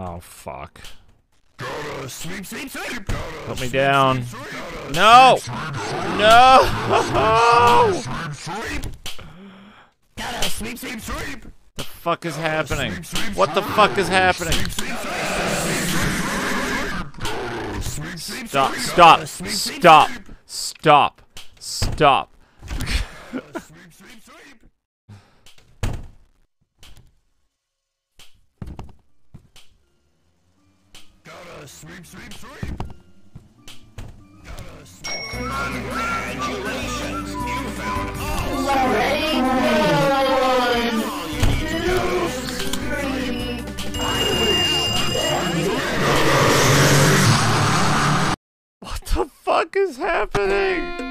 Oh fuck. Gotta sweep, sweep, sweep. Put me down. No! No! Sweep, sweep, sweep. The fuck is happening? What the fuck is happening? Stop, stop, stop, stop, stop. Gotta sweep, sweep, sweep. Congratulations, you found all What the fuck is happening?